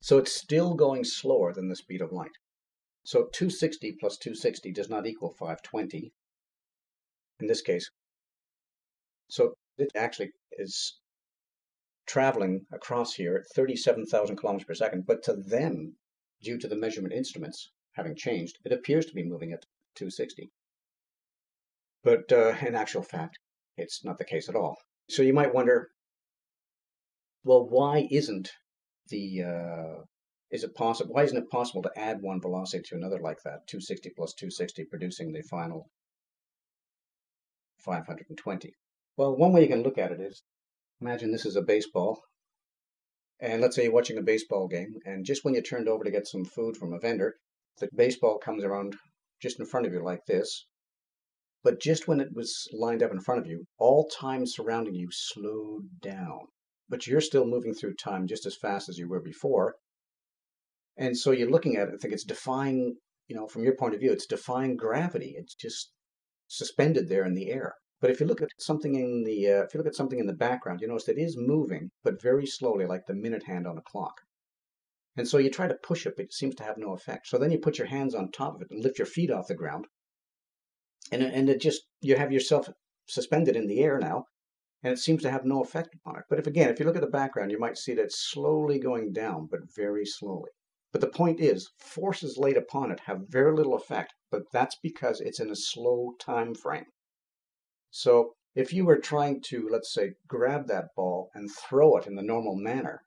So it's still going slower than the speed of light. So 260 plus 260 does not equal 520 in this case. So it actually is traveling across here at 37,000 kilometers per second, but to them, due to the measurement instruments having changed, it appears to be moving at 260. But uh, in actual fact, it's not the case at all. So you might wonder, well, why isn't the uh, is it possible? Why isn't it possible to add one velocity to another like that, 260 plus 260, producing the final 520? Well, one way you can look at it is, imagine this is a baseball, and let's say you're watching a baseball game, and just when you turned over to get some food from a vendor, the baseball comes around just in front of you like this, but just when it was lined up in front of you, all time surrounding you slowed down. But you're still moving through time just as fast as you were before. And so you're looking at it, I think it's defying, you know, from your point of view, it's defying gravity. It's just suspended there in the air. But if you look at something in the uh, if you look at something in the background, you notice it is moving, but very slowly, like the minute hand on a clock. And so you try to push it, but it seems to have no effect. So then you put your hands on top of it and lift your feet off the ground, and and it just you have yourself suspended in the air now, and it seems to have no effect upon it. But if again, if you look at the background, you might see that it's slowly going down, but very slowly. But the point is, forces laid upon it have very little effect, but that's because it's in a slow time frame. So if you were trying to, let's say, grab that ball and throw it in the normal manner,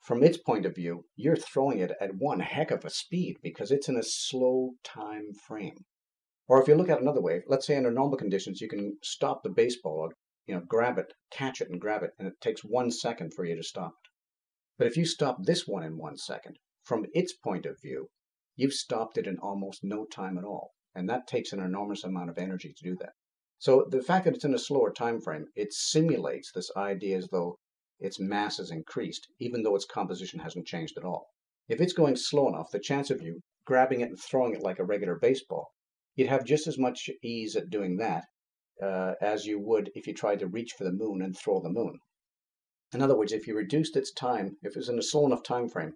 from its point of view, you're throwing it at one heck of a speed because it's in a slow time frame. Or if you look at another way, let's say under normal conditions, you can stop the baseball, you know, grab it, catch it and grab it, and it takes one second for you to stop it. But if you stop this one in one second, from its point of view, you've stopped it in almost no time at all. And that takes an enormous amount of energy to do that. So the fact that it's in a slower time frame, it simulates this idea as though its mass has increased, even though its composition hasn't changed at all. If it's going slow enough, the chance of you grabbing it and throwing it like a regular baseball you'd have just as much ease at doing that uh, as you would if you tried to reach for the moon and throw the moon. In other words, if you reduced its time, if it was in a slow enough time frame,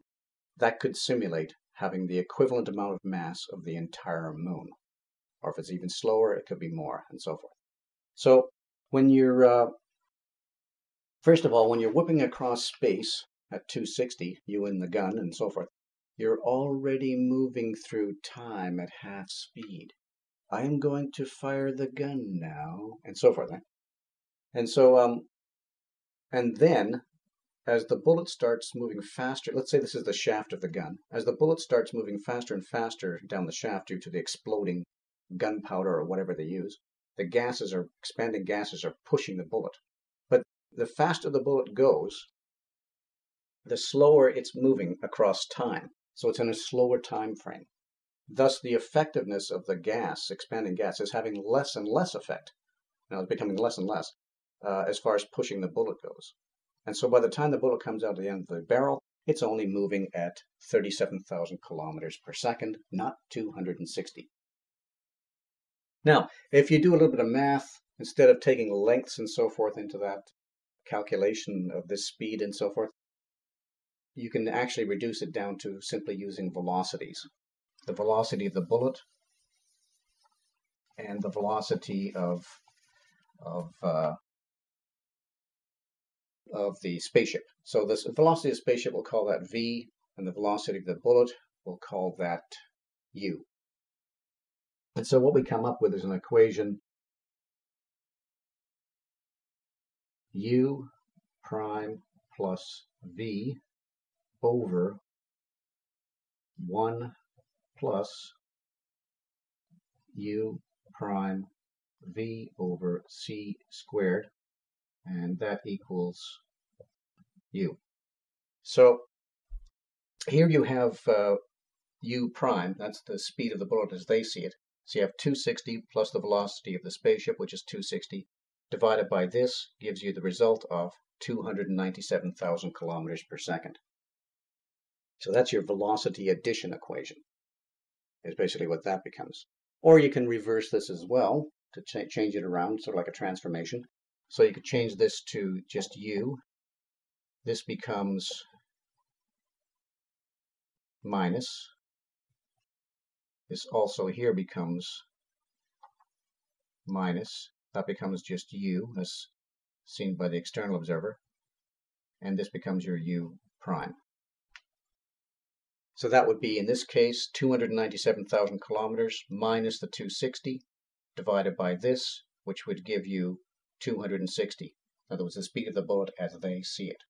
that could simulate having the equivalent amount of mass of the entire moon. Or if it's even slower, it could be more, and so forth. So when you're, uh, first of all, when you're whipping across space at 260, you and the gun and so forth, you're already moving through time at half speed. I am going to fire the gun now, and so forth. Right? And so, um, and then as the bullet starts moving faster, let's say this is the shaft of the gun, as the bullet starts moving faster and faster down the shaft due to the exploding gunpowder or whatever they use, the gases are, expanding gases are pushing the bullet. But the faster the bullet goes, the slower it's moving across time. So it's in a slower time frame. Thus, the effectiveness of the gas, expanding gas, is having less and less effect. Now, it's becoming less and less uh, as far as pushing the bullet goes. And so by the time the bullet comes out at the end of the barrel, it's only moving at 37,000 kilometers per second, not 260. Now, if you do a little bit of math, instead of taking lengths and so forth into that calculation of this speed and so forth, you can actually reduce it down to simply using velocities the velocity of the bullet and the velocity of of uh, of the spaceship. So this velocity of the spaceship, we'll call that v, and the velocity of the bullet, we'll call that u. And so what we come up with is an equation u prime plus v over 1 plus u prime v over c squared, and that equals u. So here you have uh, u prime, that's the speed of the bullet as they see it. So you have 260 plus the velocity of the spaceship, which is 260, divided by this gives you the result of 297,000 kilometers per second. So that's your velocity addition equation is basically what that becomes. Or you can reverse this as well to ch change it around, sort of like a transformation. So you could change this to just u. This becomes minus. This also here becomes minus. That becomes just u as seen by the external observer. And this becomes your u prime. So that would be, in this case, 297,000 kilometers minus the 260 divided by this, which would give you 260. In other words, the speed of the bullet as they see it.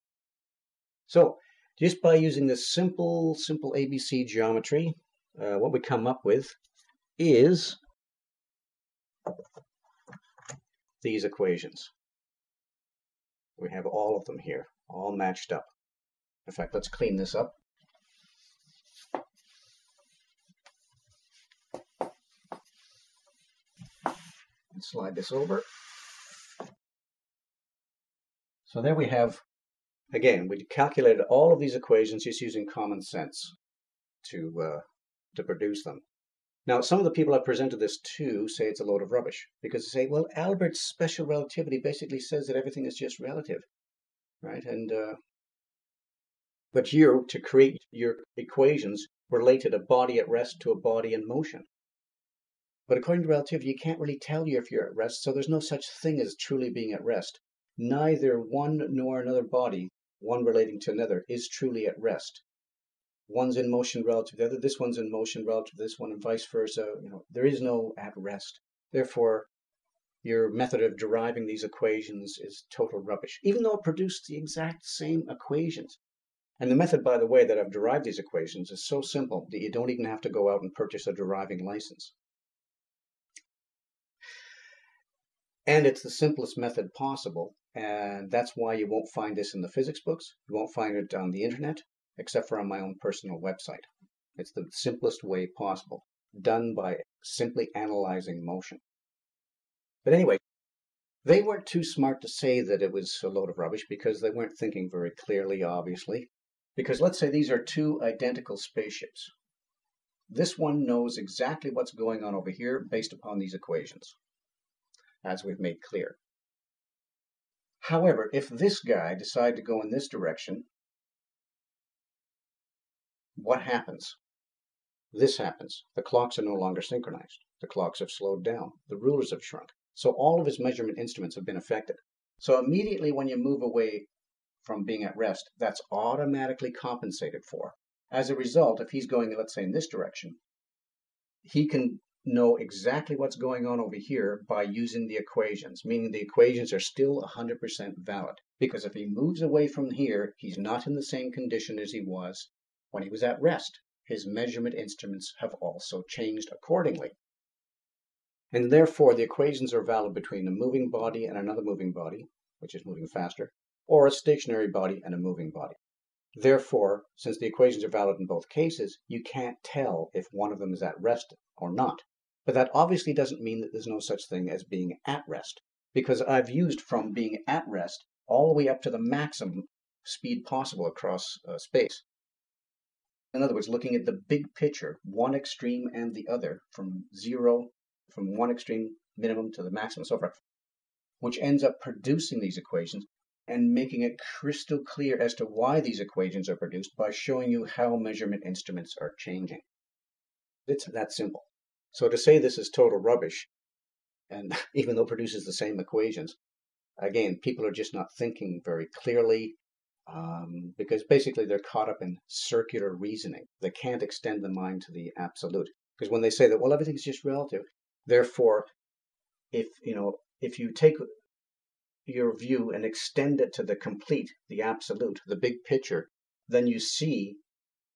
So, just by using this simple, simple ABC geometry, uh, what we come up with is these equations. We have all of them here, all matched up. In fact, let's clean this up. And slide this over. So there we have, again, we calculated all of these equations just using common sense to, uh, to produce them. Now, some of the people I've presented this to say it's a load of rubbish because they say, well, Albert's special relativity basically says that everything is just relative, right? And uh, but you, to create your equations, related a body at rest to a body in motion. But according to relativity, you can't really tell you if you're at rest, so there's no such thing as truly being at rest. Neither one nor another body, one relating to another, is truly at rest one's in motion relative to the other, this one's in motion relative to this one, and vice versa. You know, there is no at rest. Therefore, your method of deriving these equations is total rubbish, even though it produced the exact same equations. And the method, by the way, that I've derived these equations is so simple that you don't even have to go out and purchase a deriving license. And it's the simplest method possible, and that's why you won't find this in the physics books. You won't find it on the internet except for on my own personal website. It's the simplest way possible, done by simply analyzing motion. But anyway, they weren't too smart to say that it was a load of rubbish because they weren't thinking very clearly, obviously. Because let's say these are two identical spaceships. This one knows exactly what's going on over here based upon these equations, as we've made clear. However, if this guy decided to go in this direction, what happens? This happens. The clocks are no longer synchronized. The clocks have slowed down. The rulers have shrunk. So all of his measurement instruments have been affected. So immediately when you move away from being at rest, that's automatically compensated for. As a result, if he's going, let's say, in this direction, he can know exactly what's going on over here by using the equations, meaning the equations are still 100% valid. Because if he moves away from here, he's not in the same condition as he was when he was at rest, his measurement instruments have also changed accordingly. And therefore, the equations are valid between a moving body and another moving body, which is moving faster, or a stationary body and a moving body. Therefore, since the equations are valid in both cases, you can't tell if one of them is at rest or not. But that obviously doesn't mean that there's no such thing as being at rest, because I've used from being at rest all the way up to the maximum speed possible across uh, space. In other words, looking at the big picture, one extreme and the other, from zero, from one extreme minimum to the maximum, so forth, which ends up producing these equations and making it crystal clear as to why these equations are produced by showing you how measurement instruments are changing. It's that simple. So to say this is total rubbish, and even though it produces the same equations, again, people are just not thinking very clearly um, because basically they're caught up in circular reasoning. They can't extend the mind to the absolute. Because when they say that, well, everything's just relative, therefore, if you know, if you take your view and extend it to the complete, the absolute, the big picture, then you see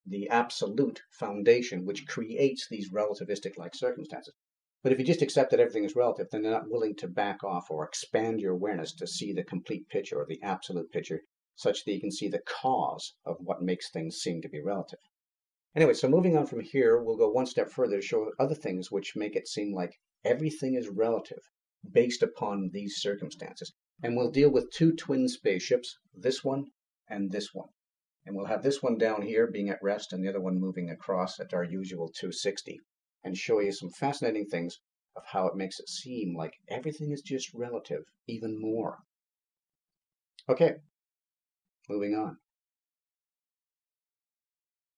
the absolute foundation which creates these relativistic like circumstances. But if you just accept that everything is relative, then they're not willing to back off or expand your awareness to see the complete picture or the absolute picture such that you can see the cause of what makes things seem to be relative. Anyway, so moving on from here, we'll go one step further to show other things which make it seem like everything is relative based upon these circumstances. And we'll deal with two twin spaceships, this one and this one. And we'll have this one down here being at rest and the other one moving across at our usual 260 and show you some fascinating things of how it makes it seem like everything is just relative even more. Okay, Moving on.